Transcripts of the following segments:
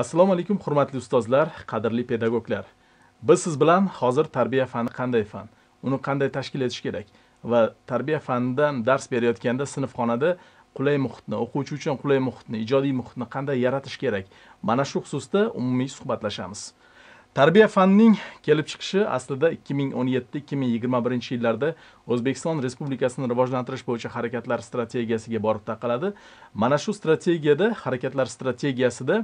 assalomu alaykum hurmatli ustozlar qadrli pedagoglar. Biz siz bilan hozir tarbiya fani qanday fan? Uni qanday tashkil etish kerak? Va tarbiya fanidan dars berayotganda sinfxonada qulay muhitni o'quvchi uchun qulay muhitni ijodiy muhitni qanday yaratish kerak? Mana shu xususda umumiy suhbatlashamiz. Tarbiya fanining kelib chiqishi aslida ikki ming o'n yetti ikki ming yigirma birinchi yillarda o'zbekiston respublikasini rivojlantirish bo'yicha harakatlar strategiyasiga borib taqaladi. Mana shu strategiyada harakatlar strategiyasida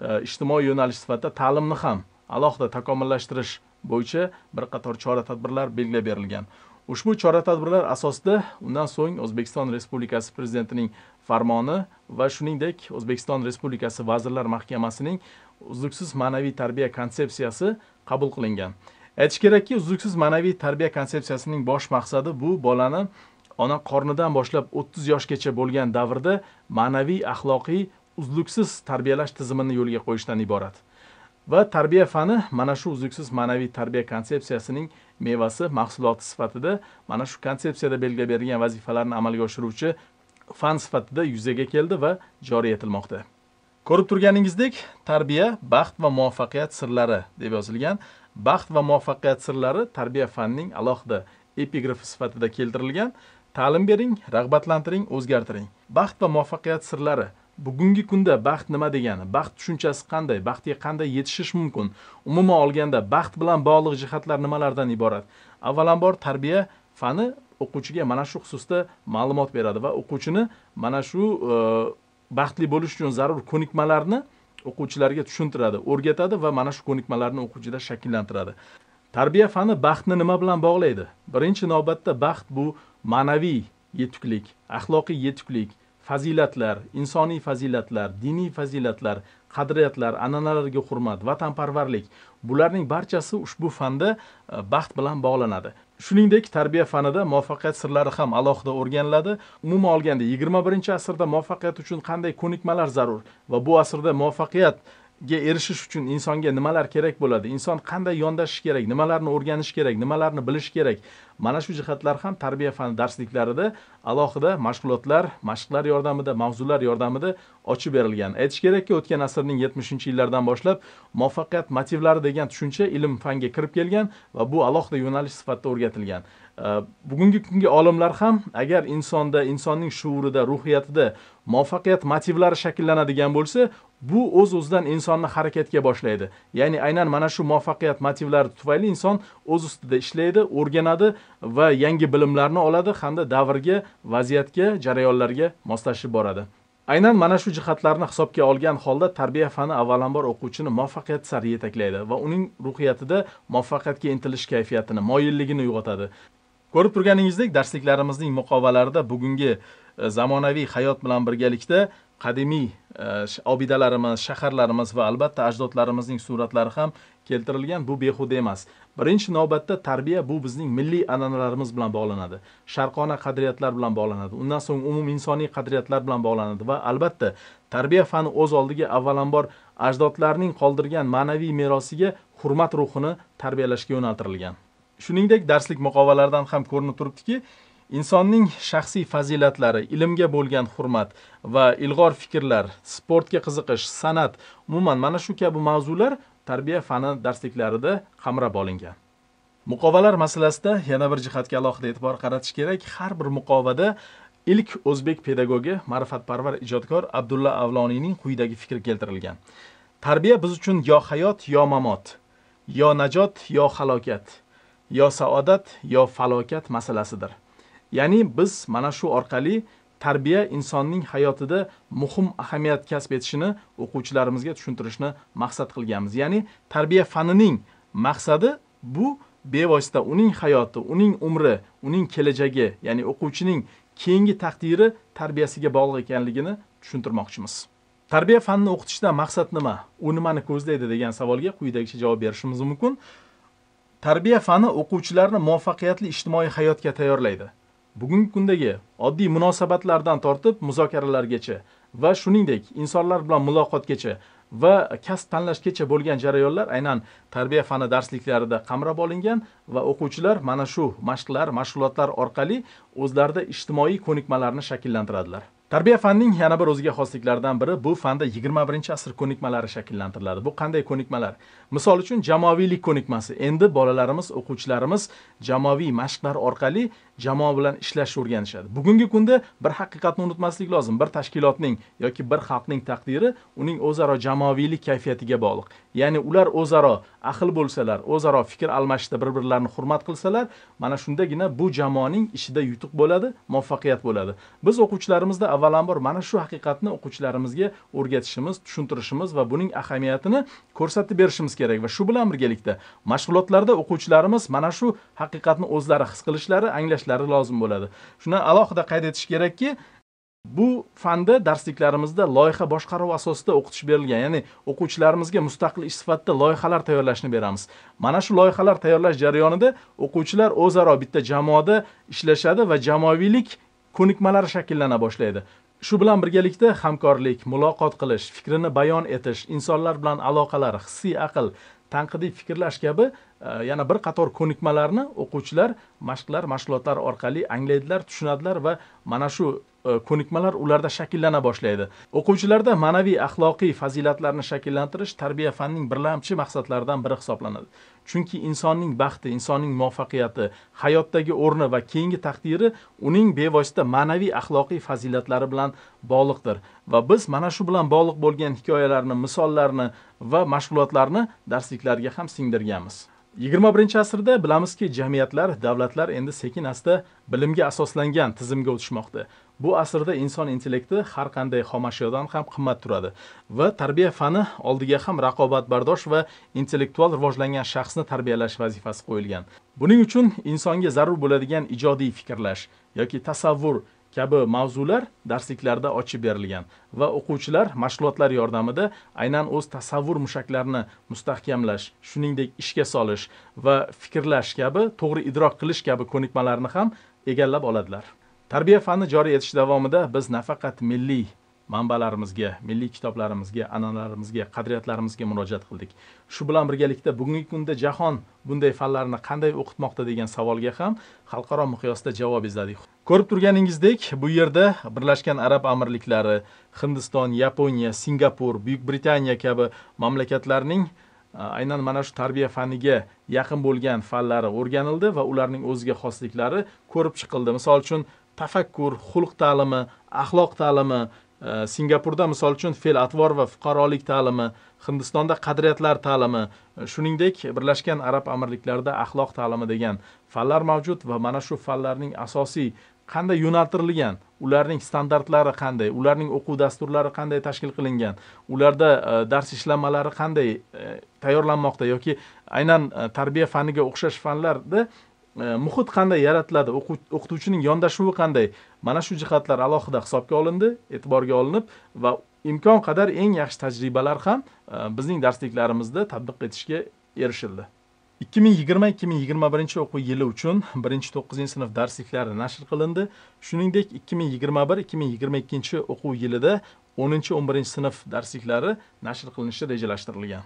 E, ijtimoiy yo'nalish sifatida ta'limni ham alohida takomillashtirish bo'yicha bir qator chora tadbirlar belgilab berilgan. Ushbu chora tadbirlar asosida undan so'ng o'zbekiston respublikasi prezidentining farmoni va shuningdek o'zbekiston respublikasi vazirlar mahkamasining uzluksiz ma'naviy tarbiya konsepsiyasi qabul qilingan. Aytish kerakki uzluksiz ma'naviy tarbiya konsepsiyasining bosh maqsadi bu bolani ona qornidan boshlab o'ttiz yoshgacha bo'lgan davrda ma'naviy axloqiy uzluksiz tarbiyalash tizimini yo'lga qo'yishdan iborat. Va tarbiya fani mana shu uzluksiz ma'naviy tarbiya konsepsiyasining mevasi mahsuloti sifatida mana shu konsepsiyada belgilab berilgan vazifalarni amalga oshiruvchi fan sifatida yuzaga keldi va joriy etilmoqda. Ko'rib turganingizdek tarbiya baxt va muvaffaqiyat sirlari deb yozilgan baxt va muvaffaqiyat sirlari tarbiya fanining alohida epigrafi sifatida keltirilgan. Ta'lim bering rag'batlantiring o'zgartiring. Baxt va muvaffaqiyat sirlari bugungi kunda baxt nima degani? Baxt tushunchasi qanday? Baxtga qanday yetishish mumkin? Umuman olganda baxt bilan bog'liq jihatlar nimalardan iborat? Avvalambor tarbiya fani o'quvchiga mana shu xususda ma'lumot beradi va o'quvchini mana shu e, baxtli bo'lish uchun zarur ko'nikmalarni o'quvchilarga tushuntiradi o'rgatadi va mana shu ko'nikmalarni o'quvchida shakllantiradi. Tarbiya fani baxtni nima bilan bog'laydi? Birinchi navbatda baxt bu ma'naviy yetuklik axloqiy yetuklik fazilatlar insoniy fazilatlar diniy fazilatlar qadriyatlar an'analarga hurmat vatanparvarlik bularning barchasi ushbu fanda e, baxt bilan bog'lanadi. Shuningdek tarbiya fanida muvaffaqiyat sirlari ham alohida o'rganiladi. Umuman olganda yigirma birinchi asrda muvaffaqiyat uchun qanday ko'nikmalar zarur va bu asrda muvaffaqiyat ga erishish uchun insonga nimalar kerak bo'ladi? Inson qanday yondashishi kerak? Nimalarni o'rganish kerak? Nimalarni bilish kerak? Mana shu jihatlar ham tarbiya fani darsliklarida alohida mashg'ulotlar mashqlar yordamida mavzular yordamida ochib berilgan. Aytish kerakki o'tgan asrning yetmishinchi yillaridan boshlab muvaffaqiyat motivlari degan tushuncha ilm fanga kirib kelgan va bu alohida yo'nalish sifatida o'rgatilgan. Bugungi kungi olimlar ham agar insonda insonning shuurida ruhiyatida muvaffaqiyat motivlari shakllanadigan bo'lsa bu o'z o'zidan insonni harakatga boshlaydi. Ya'ni aynan mana shu muvaffaqiyat motivlari tufayli inson o'z ustida ishlaydi o'rganadi va yangi bilimlarni oladi hamda davrga vaziyatga jarayonlarga moslashib boradi. Aynan mana shu jihatlarni hisobga olgan holda tarbiya fani avvalambor o'quvchini muvaffaqiyat sari yetaklaydi va uning ruhiyatida muvaffaqiyatga intilish kayfiyatini moyilligini uyg'otadi. Ko'rib turganingizdek darsliklarimizning muqovalarida bugungi e, zamonaviy hayot bilan birgalikda qadimiy e, obidalarimiz shaharlarimiz va albatta ajdodlarimizning suratlari ham keltirilgan bu behuda emas. Birinchi navbatda tarbiya bu bizning milliy an'analarimiz bilan bog'lanadi. Sharqona qadriyatlar bilan bog'lanadi. Undan so'ng umuminsoniy qadriyatlar bilan bog'lanadi va albatta tarbiya fani o'z oldiga avvalambor ajdodlarning qoldirgan ma'naviy merosiga hurmat ruhini tarbiyalashga yo'naltirilgan. Shuningdek darslik muqovalaridan ham ko'rinib turibdiki insonning shaxsiy fazilatlari ilmga bo'lgan hurmat va ilg'or fikrlar sportga qiziqish san'at umuman mana shu kabi mavzular tarbiya fani darsliklarida qamrab olingan. Muqovalar masalasida yana bir jihatga alohida e'tibor qaratish kerak. Har bir muqovada ilk o'zbek pedagogi ma'rifatparvar ijodkor abdulla avloniyning quyidagi fikri keltirilgan. Tarbiya biz uchun yo hayot yo mamot yo najot yo halokat. Yo saodat yo falokat masalasidir. Ya'ni biz mana shu orqali tarbiya insonning hayotida muhim ahamiyat kasb etishini o'quvchilarimizga tushuntirishni maqsad qilganmiz. Ya'ni tarbiya fanining maqsadi bu bevosita uning hayoti uning umri uning kelajagi ya'ni o'quvchining keyingi taqdiri tarbiyasiga bog'liq ekanligini tushuntirmoqchimiz. Tarbiya fanini o'qitishdan maqsad nima? U nimani ko'zlaydi degan savolga quyidagicha javob berishimiz mumkin. Tarbiya fani o'quvchilarni muvaffaqiyatli ijtimoiy hayotga tayyorlaydi. Bugungi kundagi oddiy munosabatlardan tortib muzokaralargacha va shuningdek insonlar bilan muloqotgacha va kasb tanlashgacha bo'lgan jarayonlar aynan tarbiya fani darsliklarida qamrab olingan va o'quvchilar mana shu mashqlar mashg'ulotlar orqali o'zlarida ijtimoiy ko'nikmalarni shakllantiradilar. Tarbiya fanning yana bir o'ziga xosliklaridan biri bu fanda 21 asr ko'nikmalari shakllantiriladi. Bu qanday ko'nikmalar? Misol uchun jamoaviylik ko'nikmasi. Endi bolalarimiz o'quvchilarimiz jamoaviy mashqlar orqali jamoa bilan ishlashni o'rganishadi. Bugungi kunda bir haqiqatni unutmaslik lozim. Bir tashkilotning yoki bir xalqning taqdiri uning o'zaro jamoaviylik kayfiyatiga bog'liq. Ya'ni ular o'zaro ahil bo'lsalar o'zaro fikr almashishda bir birlarini hurmat qilsalar mana shundagina bu jamoaning ishida yutuq bo'ladi muvaffaqiyat bo'ladi. Biz o'quvchilarimizda avvalambor mana shu haqiqatni o'quvchilarimizga o'rgatishimiz tushuntirishimiz va buning ahamiyatini ko'rsatib berishimiz kerak va shu bilan birgalikda mashg'ulotlarda o'quvchilarimiz mana shu haqiqatni o'zlari his qilishlari anglashlari lozim bo'ladi. Shuni alohida qayd etish kerakki bu fanda darsliklarimizda loyiha boshqaruvi asosida o'qitish berilgan ya'ni o'quvchilarimizga mustaqil ish sifatida loyihalar tayyorlashni beramiz. Mana shu loyihalar tayyorlash jarayonida o'quvchilar o'zaro bitta jamoada ishlashadi va jamoaviylik ko'nikmalar shakllana boshlaydi. Shu bilan birgalikda hamkorlik muloqot qilish fikrini bayon etish insonlar bilan aloqalar hissiy aql tanqidiy fikrlash kabi yana bir qator ko'nikmalarni o'quvchilar mashqlar mashg'ulotlar orqali anglaydilar tushunadilar va mana shu e, ko'nikmalar ularda shakllana boshlaydi. O'quvchilarda ma'naviy axloqiy fazilatlarni shakllantirish tarbiya fanining birlamchi maqsadlaridan biri hisoblanadi. Chunki insonning baxti insonning muvaffaqiyati hayotdagi o'rni va keyingi taqdiri uning bevosita ma'naviy axloqiy fazilatlari bilan bog'liqdir. Va biz mana shu bilan bog'liq bo'lgan hikoyalarni misollarni va mashg'ulotlarni darsliklarga ham singdirganmiz. Yigirma birinchi asrda bilamizki jamiyatlar davlatlar endi sekin asta bilimga asoslangan tizimga o'tishmoqda. Bu asrda inson intellekti har qanday xomashyodan ham qimmat turadi va tarbiya fani oldiga ham raqobatbardosh va intellektual rivojlangan shaxsni tarbiyalash vazifasi qo'yilgan. Buning uchun insonga zarur bo'ladigan ijodiy fikrlash yoki tasavvur kabi mavzular darsliklarda ochib berilgan va o'quvchilar mashg'ulotlar yordamida aynan o'z tasavvur mushaklarini mustahkamlash shuningdek ishga solish va fikrlash kabi to'g'ri idrok qilish kabi ko'nikmalarni ham egallab oladilar. Tarbiya fani joriy etish davomida biz nafaqat milliy manbalarimizga milliy kitoblarimizga an'analarimizga qadriyatlarimizga murojaat qildik. Shu bilan birgalikda bugungi kunda jahon bunday fanlarni qanday o'qitmoqda degan savolga ham xalqaro miqyosda javob izladik. Ko'rib turganingizdek bu yerda birlashgan arab amirliklari hindiston yaponiya singapur buyuk britaniya kabi mamlakatlarning aynan mana shu tarbiya faniga yaqin bo'lgan fanlari o'rganildi va ularning o'ziga xosliklari ko'rib chiqildi. Misol uchun tafakkur xulq ta'limi axloq ta'limi Э, singapurda misol uchun fe'l atvor va fuqarolik ta'limi hindistonda qadriyatlar ta'limi e, shuningdek birlashgan arab amirliklarida axloq ta'limi degan fanlar mavjud va mana shu fanlarning asosiy qanday yo'naltirilgan ularning standartlari qanday ularning o'quv dasturlari qanday tashkil qilingan ularda e, dars ishlanmalari qanday e, tayyorlanmoqda yoki aynan e, tarbiya faniga o'xshash fanlarda E, muhit qanday yaratiladi? O'qituvchining yondashuvi qanday? Mana shu jihatlar alohida hisobga olindi e'tiborga olinib va imkon qadar eng yaxshi tajribalar ham e, bizning darsliklarimizda tatbiq etishga erishildi. ikki ming yigirma ikki ming yigirma birinchi o'quv yili uchun birinchi to'qqizinchi sinf darsliklari nashr qilindi. Shuningdek ikki ming yigirma bir ikki ming yigirma ikkinchi o'quv yilida o'ninchi o'n birinchi sinf darsliklari nashr qilinishi rejalashtirilgan.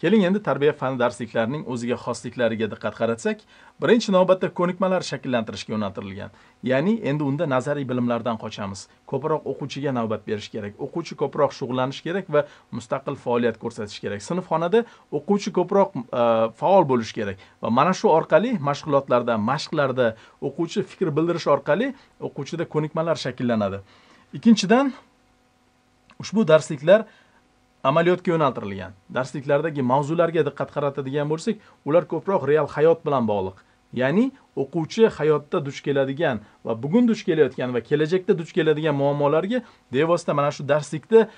Keling endi tarbiya fani darsliklarining o'ziga xosliklariga diqqat qaratsak birinchi navbatda ko'nikmalar shakllantirishga yo'naltirilgan. Ya'ni endi unda nazariy bilimlardan qochamiz. Ko'proq o'quvchiga navbat berish kerak o'quvchi ko'proq shug'ullanish kerak va mustaqil faoliyat ko'rsatish kerak. Sinfxonada o'quvchi ko'proq e, faol bo'lishi kerak va mana shu orqali mashg'ulotlarda mashqlarda o'quvchi fikr bildirish orqali o'quvchida ko'nikmalar shakllanadi. Ikkinchidan ushbu darsliklar amaliyotga yo'naltirilgan. Darsliklardagi mavzularga diqqat qaratadigan bo'lsak ular ko'proq real hayot bilan bog'liq. Ya'ni o'quvchi hayotda duch keladigan va bugun duch kelayotgan va kelajakda duch keladigan muammolarga bevosita mana shu darslikda e,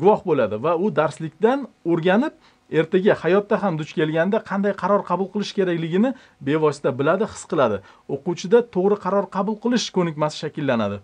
guvoh bo'ladi va u darslikdan o'rganib ertaga hayotda ham duch kelganda qanday qaror qabul qilish kerakligini bevosita biladi his qiladi. O'quvchida to'g'ri qaror qabul qilish ko'nikmasi shakllanadi.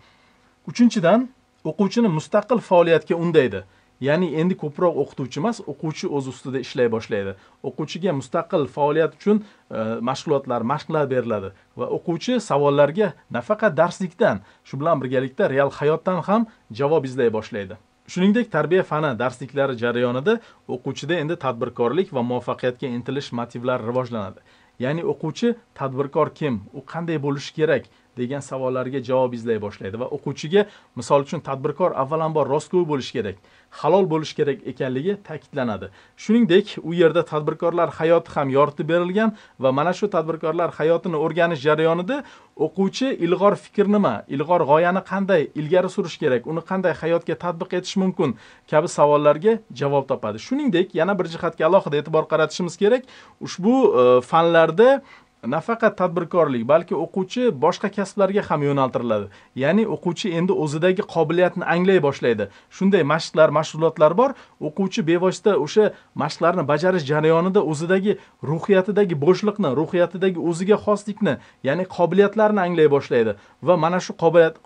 Uchinchidan o'quvchini mustaqil faoliyatga undaydi. Ya'ni endi ko'proq o'qituvchi emas o'quvchi o'z ustida ishlay boshlaydi. O'quvchiga mustaqil faoliyat uchun e, mashg'ulotlar mashqlar beriladi va o'quvchi savollarga nafaqat darslikdan shu bilan birgalikda real hayotdan ham javob izlay boshlaydi. Shuningdek tarbiya fani darsliklari jarayonida o'quvchida endi tadbirkorlik va muvaffaqiyatga intilish motivlari rivojlanadi. Ya'ni o'quvchi tadbirkor kim u qanday bo'lishi kerak degan savollarga javob izlay boshlaydi. Va o'quvchiga misol uchun tadbirkor avvalambor rostgo'y bo'lishi kerak halol bo'lishi kerak ekanligi ta'kidlanadi. Shuningdek u yerda tadbirkorlar hayoti ham yoritib berilgan va mana shu tadbirkorlar hayotini o'rganish jarayonida o'quvchi ilg'or fikr nima ilg'or g'oyani qanday ilgari surish kerak uni qanday hayotga tatbiq etish mumkin kabi savollarga javob topadi. Shuningdek yana bir jihatga alohida e'tibor qaratishimiz kerak. Ushbu e, fanlarda nafaqat tadbirkorlik balki o'quvchi boshqa kasblarga ham yo'naltiriladi. Ya'ni o'quvchi endi o'zidagi qobiliyatni anglay boshlaydi. Shunday mashqlar mashg'ulotlar bor. O'quvchi bevosita o'sha mashqlarni bajarish jarayonida o'zidagi ruhiyatidagi bo'shliqni ruhiyatidagi o'ziga xoslikni ya'ni qobiliyatlarni anglay boshlaydi. Va mana shu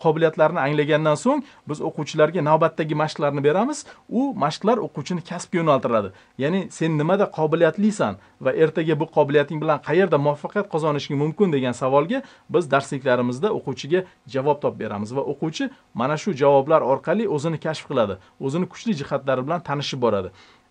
qobiliyatlarni anglagandan so'ng biz o'quvchilarga navbatdagi mashqlarni beramiz. U mashqlar o'quvchini kasbga yo'naltiradi. Ya'ni sen nimada qobiliyatlisan va ertaga bu qobiliyating bilan qayerda muvaffaqiyat qozonishing mumkin degan savolga biz darsliklarimizda o'quvchiga javob topib beramiz va o'quvchi mana shu javoblar orqali o'zini kashf qiladi o'zini kuchli jihatlari bilan tanishib boradi.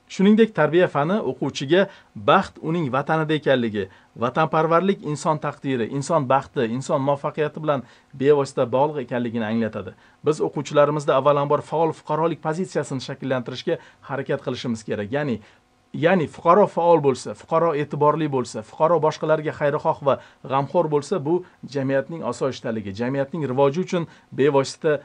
Shuningdek tarbiya fani o'quvchiga baxt uning vatanida ekanligi vatanparvarlik inson taqdiri inson baxti inson muvaffaqiyati bilan bevosita bog'liq ekanligini anglatadi. Biz o'quvchilarimizda avvalambor faol fuqarolik pozitsiyasini shakllantirishga harakat qilishimiz kerak ya'ni ya'ni fuqaro faol bo'lsa fuqaro e'tiborli bo'lsa fuqaro boshqalarga xayrixoh va g'amxo'r bo'lsa bu jamiyatning osoyishtaligi jamiyatning rivoji uchun bevosita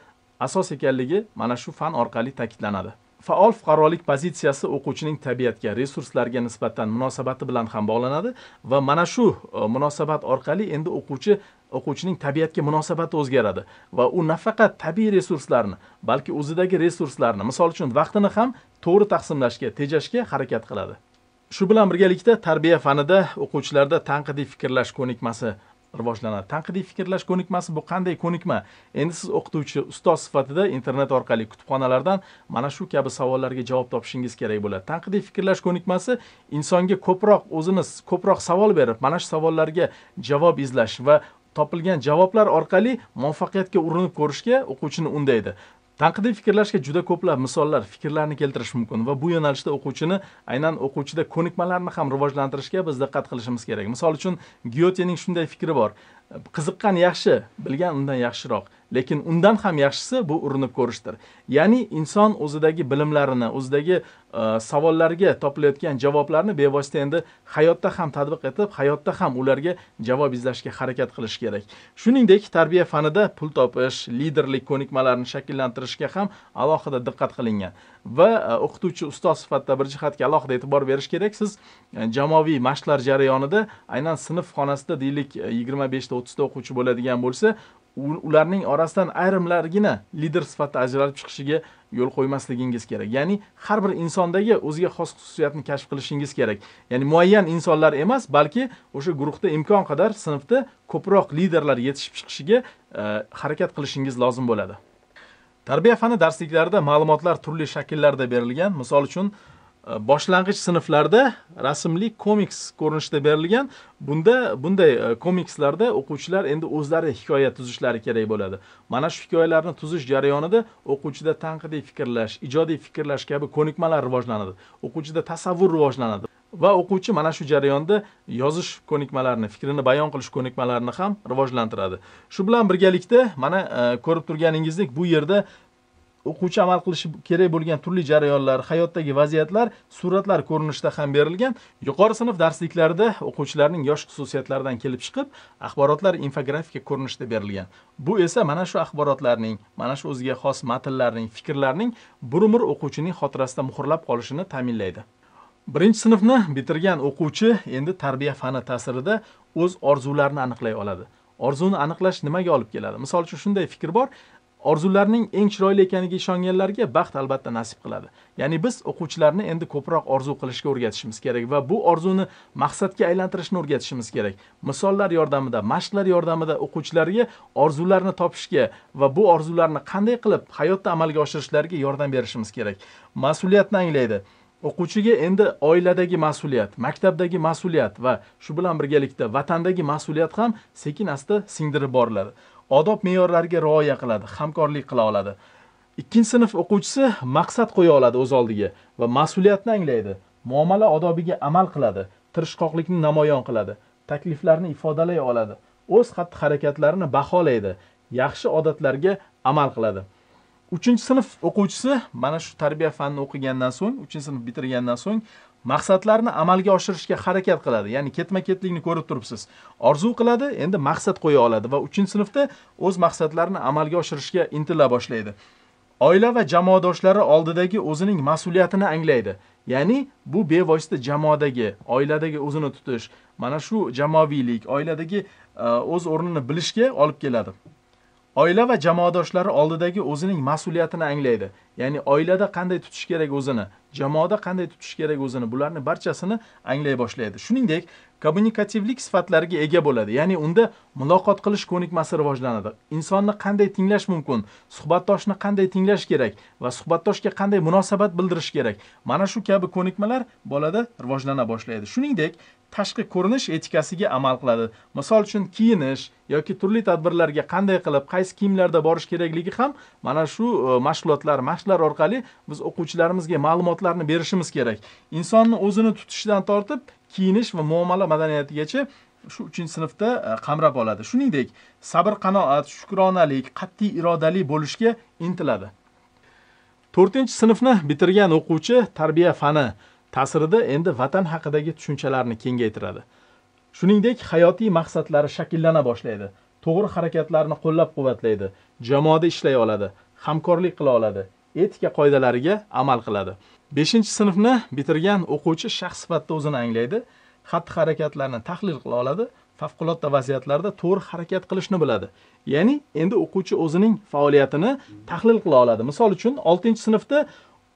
asos ekanligi mana shu fan orqali ta'kidlanadi. Faol fuqarolik pozitsiyasi o'quvchining tabiatga resurslarga nisbatan munosabati bilan ham bog'lanadi va mana shu e, munosabat orqali endi o'quvchi o'quvchining tabiatga munosabati o'zgaradi va u nafaqat tabiiy resurslarni balki o'zidagi resurslarni misol uchun vaqtini ham to'g'ri taqsimlashga tejashga harakat qiladi. Shu bilan birgalikda tarbiya fanida o'quvchilarda tanqidiy fikrlash ko'nikmasi rivojlanadi. Tanqidiy fikrlash ko'nikmasi bu qanday ko'nikma? Endi siz o'qituvchi ustoz sifatida internet orqali kutubxonalardan mana shu kabi savollarga javob topishingiz kerak bo'ladi. Tanqidiy fikrlash ko'nikmasi insonga ko'proq o'zimiz ko'proq savol berib mana shu savollarga javob izlash va topilgan javoblar orqali muvaffaqiyatga urinib ko'rishga o'quvchini undaydi. Tanqidiy fikrlashga juda ko'plab misollar fikrlarni keltirish mumkin va bu yo'nalishda o'quvchini aynan o'quvchida ko'nikmalarni ham rivojlantirishga biz diqqat qilishimiz kerak. Misol uchun gyotening shunday fikri bor. Qiziqqan yaxshi bilgan undan yaxshiroq. Lekin undan ham yaxshisi bu urinib ko'rishdir. Ya'ni inson o'zidagi bilimlarini o'zidagi e, savollarga topilayotgan javoblarni bevosita endi hayotda ham tadbiq etib hayotda ham ularga javob izlashga harakat qilish kerak. Shuningdek tarbiya fanida pul topish liderlik ko'nikmalarini shakllantirishga ham alohida diqqat qilingan va e, o'qituvchi ustoz sifatida bir jihatga alohida e'tibor berish kerak. Siz e, jamoaviy mashqlar jarayonida aynan sinf xonasida deylik e, yigirma beshta o'ttizta o'quvchi bo'ladigan bo'lsa ularning orasidan ayrimlargina lider sifatida ajralib chiqishiga yo'l qo'ymasligingiz kerak. Ya'ni har bir insondagi o'ziga xos xususiyatni kashf qilishingiz kerak. Ya'ni muayyan insonlar emas balki o'sha guruhda imkon qadar sinfda ko'proq liderlar yetishib chiqishiga e, harakat qilishingiz lozim bo'ladi. Tarbiya fani darsliklarida ma'lumotlar turli shakllarda berilgan. Misol uchun Э, boshlang'ich sinflarda rasmli komiks ko'rinishida berilgan. Bunda bunday e, komikslarda o'quvchilar endi o'zlari hikoya tuzishlari kerak bo'ladi. Mana shu hikoyalarni tuzish jarayonida o'quvchida tanqidiy fikrlash ijodiy fikrlash kabi ko'nikmalar rivojlanadi. O'quvchida tasavvur rivojlanadi. Va o'quvchi mana shu jarayonda yozish ko'nikmalarini fikrini bayon qilish ko'nikmalarini ham rivojlantiradi. Shu bilan birgalikda mana e, ko'rib turganingizdek bu yerda o'quvchi amal qilishi kerak bo'lgan turli jarayonlar hayotdagi vaziyatlar suratlar ko'rinishida ham berilgan. Yuqori sinf darsliklarida o'quvchilarning yosh xususiyatlaridan kelib chiqib axborotlar infografika ko'rinishida berilgan. Bu esa mana shu axborotlarning mana shu o'ziga xos matnlarning fikrlarning bir umr o'quvchining xotirasida muhrlab qolishini ta'minlaydi. Birinchi sinfni bitirgan o'quvchi endi tarbiya fani ta'sirida o'z orzularini aniqlay oladi. Orzuni aniqlash nimaga olib keladi? Misol uchun shunday fikr bor. Orzularning eng chiroyli ekaniga ishonganlarga baxt albatta nasib qiladi. Ya'ni biz o'quvchilarni endi ko'proq orzu qilishga o'rgatishimiz kerak va bu orzuni maqsadga aylantirishni o'rgatishimiz kerak. Misollar yordamida mashqlar yordamida o'quvchilarga orzularni topishga va bu orzularni qanday qilib hayotda amalga oshirishlariga yordam berishimiz kerak. Mas'uliyatni anglaydi. O'quvchiga endi oiladagi mas'uliyat maktabdagi mas'uliyat va shu bilan birgalikda vatandagi mas'uliyat ham sekin asta singdirib boriladi. Odob me'yorlariga rioya qiladi hamkorlik qila oladi. Ikkinchi sinf o'quvchisi maqsad qo'ya oladi o'z oldiga va mas'uliyatni anglaydi. Muomala odobiga amal qiladi tirishqoqlikni namoyon qiladi takliflarni ifodalay oladi o'z xatti harakatlarini baholaydi yaxshi odatlarga amal qiladi. Uchinchi sinf o'quvchisi mana shu tarbiya fanini o'qigandan so'ng uchinchi sinf bitirgandan so'ng maqsadlarni amalga oshirishga harakat qiladi. Ya'ni ketma ketlikni ko'rib turibsiz. Orzu qiladi endi maqsad qo'ya oladi va uchinchi sinfda o'z maqsadlarini amalga oshirishga intila boshlaydi. Oila va jamoadoshlari oldidagi o'zining mas'uliyatini anglaydi. Ya'ni bu bevosita jamoadagi oiladagi o'zini tutish mana shu jamoaviylik oiladagi e, o'z o'rnini bilishga olib keladi. Oila va jamoadoshlari oldidagi o'zining mas'uliyatini anglaydi. Ya'ni oilada qanday tutish kerak o'zini jamoada qanday tutish kerak o'zini bularni barchasini anglay boshlaydi. Shuningdek kommunikativlik sifatlariga ega bo'ladi. Ya'ni unda muloqot qilish ko'nikmasi rivojlanadi. Insonni qanday tinglash mumkin suhbatdoshni qanday tinglash kerak va suhbatdoshga qanday munosabat bildirish kerak? Mana shu kabi ko'nikmalar bolada rivojlana boshlaydi. Shuningdek tashqi ko'rinish etikasiga amal qiladi. Misol uchun kiyinish yoki turli tadbirlarga qanday qilib qaysi kiyimlarda borish kerakligi ham mana shu e, mashg'ulotlar naqshlar orqali biz o'quvchilarimizga ma'lumotlarni berishimiz kerak. Insonni o'zini tutishdan tortib kiyinish va muomala madaniyatigacha shu uchinchi sinfda e, qamrab oladi. Shuningdek sabr qanoat shukronalik qat'iy irodali bo'lishga intiladi. To'rtinchi sinfni bitirgan o'quvchi tarbiya fani ta'sirida endi vatan haqidagi tushunchalarni kengaytiradi. Shuningdek hayotiy maqsadlari shakllana boshlaydi. To'g'ri harakatlarni qo'llab quvvatlaydi jamoada ishlay oladi. Hamkorlik qila oladi. Etika qoidalariga amal qiladi. Beshinchi sinfni bitirgan o'quvchi shaxs sifatida o'zini anglaydi xatti harakatlarni tahlil qila oladi favqulodda vaziyatlarda to'g'ri harakat qilishni biladi. Ya'ni endi o'quvchi o'zining faoliyatini tahlil qila oladi. Misol uchun oltinchi sinfda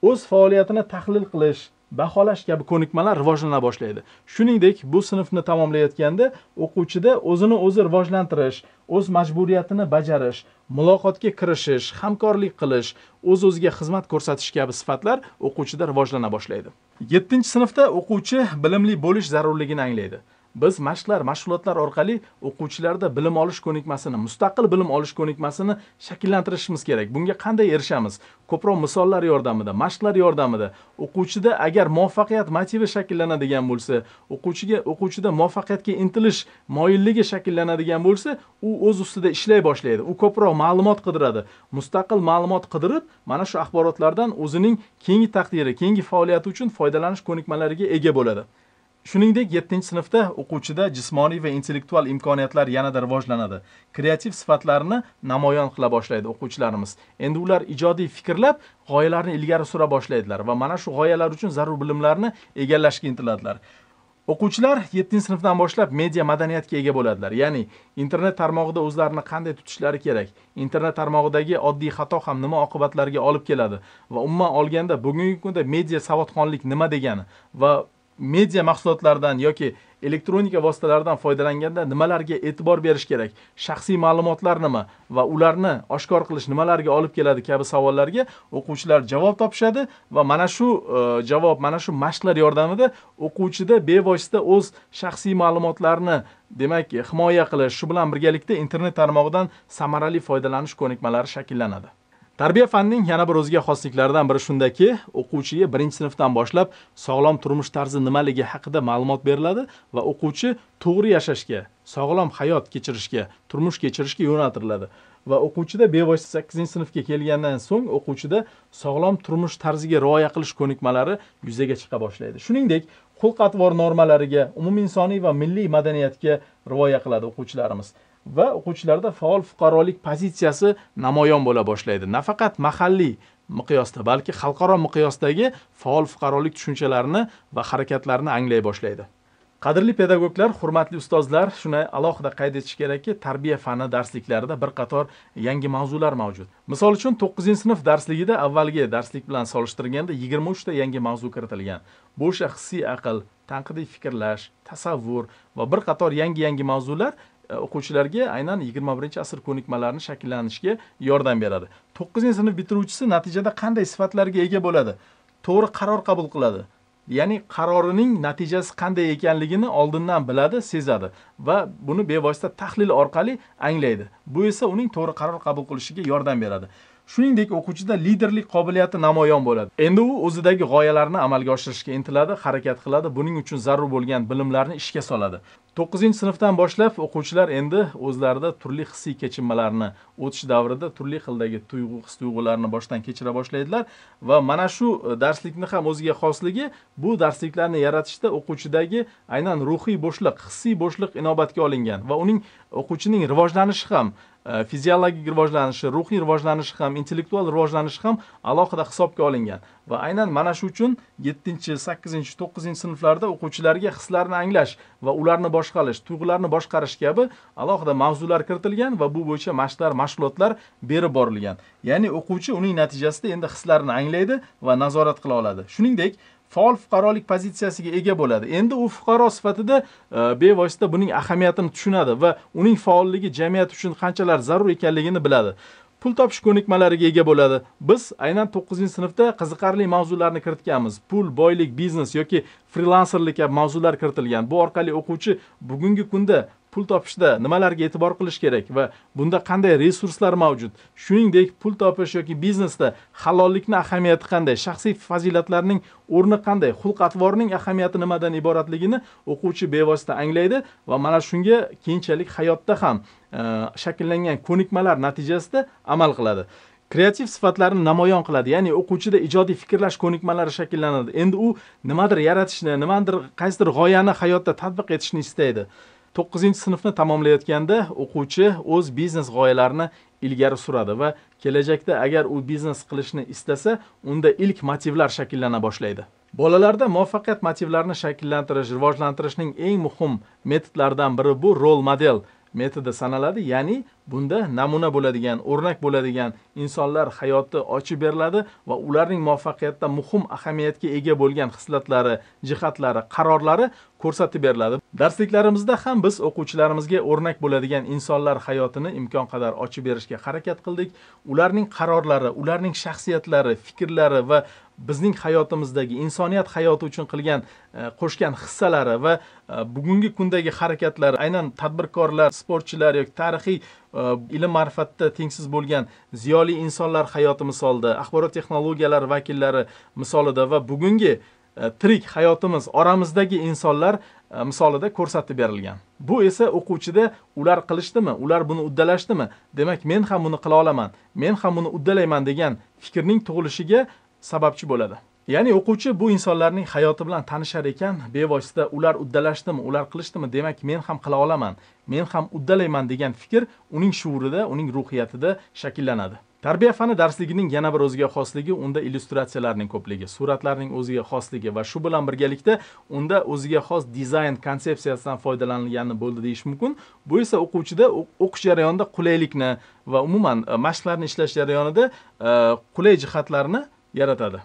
o'z faoliyatini tahlil qilish baholash kabi ko'nikmalar rivojlana boshlaydi. Shuningdek bu sinfni tamomlayotganda o'quvchida o'zini o'zi rivojlantirish o'z majburiyatini bajarish muloqotga kirishish hamkorlik qilish o'z o'ziga xizmat ko'rsatish kabi sifatlar o'quvchida rivojlana boshlaydi. Yettinchi sinfda o'quvchi bilimli bo'lish zarurligini anglaydi. Biz mashqlar mashg'ulotlar orqali o'quvchilarda bilim olish ko'nikmasini mustaqil bilim olish ko'nikmasini shakllantirishimiz kerak. Bunga qanday erishamiz? Ko'proq misollar yordamida mashqlar yordamida o'quvchida agar muvaffaqiyat motivi shakllanadigan bo'lsa o'quvchiga o'quvchida muvaffaqiyatga intilish moyilligi shakllanadigan bo'lsa u o'z ustida ishlay boshlaydi. U ko'proq ma'lumot qidiradi. Mustaqil ma'lumot qidirib mana shu axborotlardan o'zining keyingi taqdiri keyingi faoliyati uchun foydalanish ko'nikmalariga ega bo'ladi. Shuningdek yettinchi sinfda o'quvchida jismoniy va intellektual imkoniyatlar yanada rivojlanadi. Kreativ sifatlarini namoyon qila boshlaydi o'quvchilarimiz. Endi ular ijodiy fikrlab g'oyalarni ilgari sura boshlaydilar va mana shu g'oyalar uchun zarur bilimlarni egallashga intiladilar. O'quvchilar yettinchi sinfdan boshlab media madaniyatga ega bo'ladilar. Ya'ni internet tarmog'ida o'zlarini qanday tutishlari kerak? Internet tarmog'idagi oddiy xato ham nima oqibatlarga olib keladi? Va umuman olganda bugungi kunda media savodxonlik nima degani? Va media mahsulotlaridan yoki elektronika vositalaridan foydalanganda nimalarga e'tibor berish kerak? Shaxsiy ma'lumotlar nima? Va ularni oshkor qilish nimalarga olib keladi kabi savollarga o'quvchilar javob topishadi va mana shu e, javob mana shu mashqlar yordamida o'quvchida bevosita o'z shaxsiy ma'lumotlarini demak himoya qilish shu bilan birgalikda internet tarmog'idan samarali foydalanish ko'nikmalari shakllanadi. Tarbiya fanining yana bir o'ziga xosliklaridan biri shundaki o'quvchiga birinchi sinfdan boshlab sog'lom turmush tarzi nimaligi haqida ma'lumot beriladi va o'quvchi to'g'ri yashashga sog'lom hayot kechirishga turmush kechirishga yo'naltiriladi. Va o'quvchida bevosita sakkizinchi sinfga kelgandan so'ng o'quvchida sog'lom turmush tarziga rioya qilish ko'nikmalari yuzaga chiqa boshlaydi. Shuningdek xulq atvor normalariga umuminsoniy va milliy madaniyatga rioya qiladi o'quvchilarimiz. Va o'quvchilarda faol fuqarolik pozitsiyasi namoyon bo'la boshlaydi. Nafaqat mahalliy miqyosda balki xalqaro miqyosdagi faol fuqarolik tushunchalarini va harakatlarini anglay boshlaydi. Qadrli pedagoglar hurmatli ustozlar shuni alohida qayd etish kerakki tarbiya fani darsliklarida bir qator yangi mavzular mavjud. Misol uchun to'qqizinchi sinf darsligida avvalgi darslik bilan solishtirganda yigirma uchta yangi mavzu kiritilgan. Bu o'sha hissiy aql tanqidiy fikrlash tasavvur va bir qator yangi yangi mavzular E, o'quvchilarga aynan yigirma birinchi asr ko'nikmalarini shakllanishiga yordam beradi. To'qqizinchi sinf bitiruvchisi natijada qanday sifatlarga ega bo'ladi? To'g'ri qaror qabul qiladi. Ya'ni qarorining natijasi qanday ekanligini oldindan biladi sezadi va buni bevosita tahlil orqali anglaydi. Bu esa uning to'g'ri qaror qabul qilishiga yordam beradi. Shuningdek o'quvchida liderlik qobiliyati namoyon bo'ladi. Endi u o'zidagi g'oyalarni amalga oshirishga intiladi harakat qiladi buning uchun zarur bo'lgan bilimlarni ishga soladi. To'qqizinchi sinfdan boshlab o'quvchilar endi o'zlarida turli hissiy kechinmalarni o'tish davrida turli xildagi tuyg'u his tuyg'ularni boshdan kechira boshlaydilar va mana shu e, darslikni ham o'ziga xosligi bu darsliklarni yaratishda o'quvchidagi aynan ruhiy bo'shliq hissiy bo'shliq inobatga olingan va uning o'quvchining rivojlanishi ham e, fiziologik rivojlanishi ruhiy rivojlanishi ham intellektual rivojlanishi ham alohida hisobga olingan va aynan mana shu uchun yettinchi sakkizinchi to'qqizinchi sinflarda o'quvchilarga hislarni anglash va ularni boshqarish tuyg'ularni boshqarish kabi alohida mavzular kiritilgan va bu bo'yicha mashqlar mashg'ulotlar berib borilgan. Ya'ni o'quvchi uning natijasida endi hislarini anglaydi va nazorat qila oladi. Shuningdek faol fuqarolik pozitsiyasiga ega bo'ladi. Endi u fuqaro sifatida e, bevosita buning ahamiyatini tushunadi va uning faolligi jamiyat uchun qanchalar zarur ekanligini biladi. Pul topish ko'nikmalariga ega bo'ladi. Biz aynan to'qqizinchi sinfda qiziqarli mavzularni kiritganmiz. Pul boylik biznes yoki frilanserlik kabi mavzular kiritilgan. Bu orqali o'quvchi bugungi kunda pul topishda nimalarga e'tibor qilish kerak va bunda qanday resurslar mavjud? Shuningdek pul topish yoki biznesda halollikni ahamiyati qanday? Shaxsiy fazilatlarning o'rni qanday? Xulq atvorning ahamiyati nimadan iboratligini o'quvchi bevosita anglaydi va mana shunga keyinchalik hayotda ham e, shakllangan ko'nikmalar natijasida amal qiladi. Kreativ sifatlarni namoyon qiladi ya'ni o'quvchida ijodiy fikrlash ko'nikmalari shakllanadi. Endi u nimadir yaratishni nimadir qaysidir g'oyani hayotda tatbiq etishni istaydi. To'qqizinchi sinfni tamomlayotganda o'quvchi o'z biznes g'oyalarini ilgari suradi va kelajakda agar u biznes qilishni istasa unda ilk motivlar shakllana boshlaydi. Bolalarda muvaffaqiyat motivlarini shakllantirish rivojlantirishning eng muhim metodlaridan biri bu rol model metodi sanaladi ya'ni bunda namuna bo'ladigan o'rnak bo'ladigan insonlar hayoti ochib beriladi va ularning muvaffaqiyatda muhim ahamiyatga ega bo'lgan xislatlari jihatlari qarorlari ko'rsatib beriladi. Darsliklarimizda ham biz o'quvchilarimizga o'rnak bo'ladigan insonlar hayotini imkon qadar ochib berishga harakat qildik. Ularning qarorlari ularning shaxsiyatlari fikrlari va bizning hayotimizdagi insoniyat hayoti uchun qilgan e, qo'shgan hissalari va e, bugungi kundagi harakatlari aynan tadbirkorlar sportchilar yoki tarixiy Э, ilm ma'rifatda tengsiz bo'lgan ziyoli insonlar hayoti misolida axborot texnologiyalari vakillari misolida va bugungi e, tirik hayotimiz oramizdagi insonlar e, misolida ko'rsatib berilgan. Bu esa o'quvchida ular qilishdimi ular buni uddalashdimi demak men ham buni qila olaman men ham buni uddalayman degan fikrning tug'ilishiga sababchi bo'ladi. Ya'ni o'quvchi bu insonlarning hayoti bilan tanishar ekan bevosita ular uddalashdimi ular qilishdimi demak men ham qila olaman men ham uddalayman degan fikr uning shuurida uning ruhiyatida shakllanadi. Tarbiya fani darsligining yana bir o'ziga xosligi unda illyustratsiyalarning ko'pligi suratlarning o'ziga xosligi va shu bilan birgalikda unda o'ziga xos dizayn konsepsiyasidan foydalanilgani bo'ldi deyish mumkin. Bu esa o'quvchida o'qish jarayonida qulaylikni va umuman e, mashqlarni ishlash jarayonida e, qulay jihatlarni yaratadi.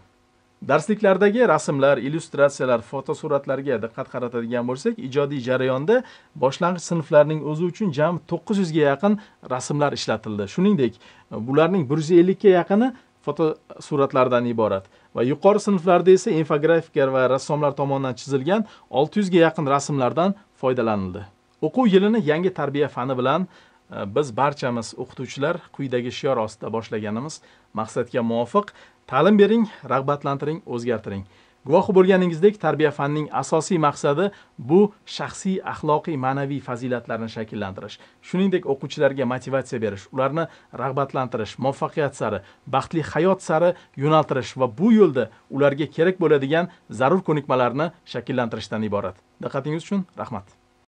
Darsliklardagi rasmlar illyustratsiyalar fotosuratlarga diqqat qaratadigan bo'lsak ijodiy jarayonda boshlang'ich sinflarning o'zi uchun jami to'qqiz yuzga yaqin rasmlar ishlatildi. Shuningdek bularning bir yuz ellikka yaqini fotosuratlardan iborat va yuqori sinflarda esa infografika va rassomlar tomonidan chizilgan olti yuzga yaqin rasmlardan foydalanildi. O'quv yilini yangi tarbiya fani bilan e, biz barchamiz o'qituvchilar quyidagi shior ostida boshlaganimiz maqsadga muvofiq ta'lim bering rag'batlantiring o'zgartiring. Guvohi bo'lganingizdek tarbiya fanining asosiy maqsadi bu shaxsiy axloqiy ma'naviy fazilatlarni shakllantirish. Shuningdek o'quvchilarga motivatsiya berish ularni rag'batlantirish muvaffaqiyat sari baxtli hayot sari yo'naltirish va bu yo'lda ularga kerak bo'ladigan zarur ko'nikmalarni shakllantirishdan iborat. Diqqatingiz uchun rahmat.